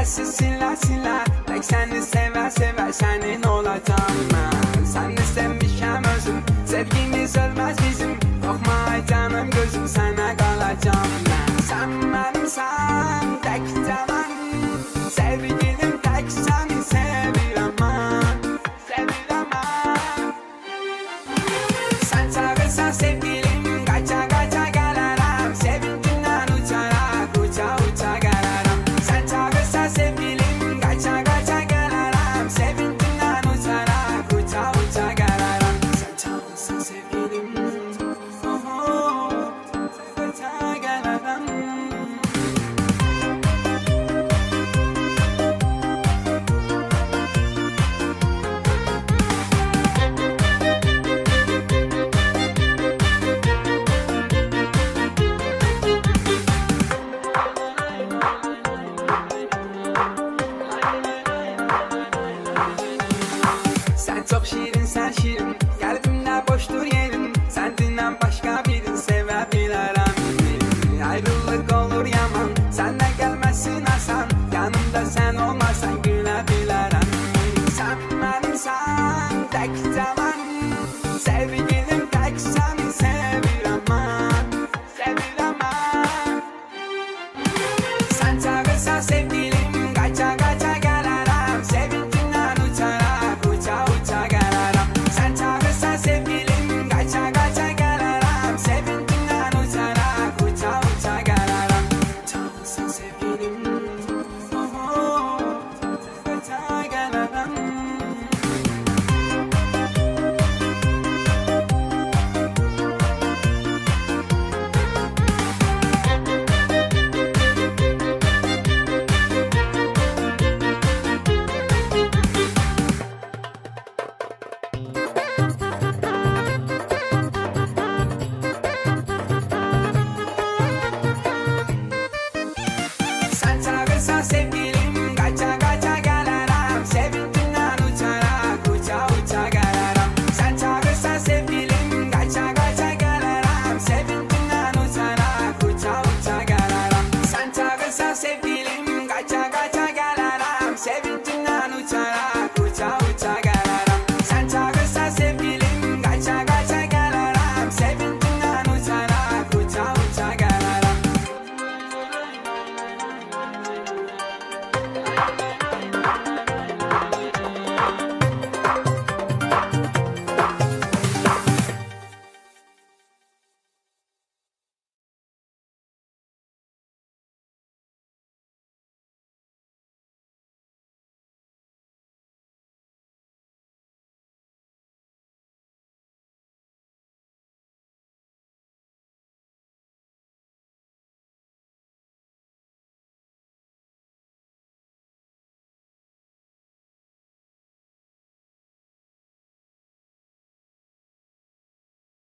gelsin silah silah Tek seni sever sever senin sometimes like down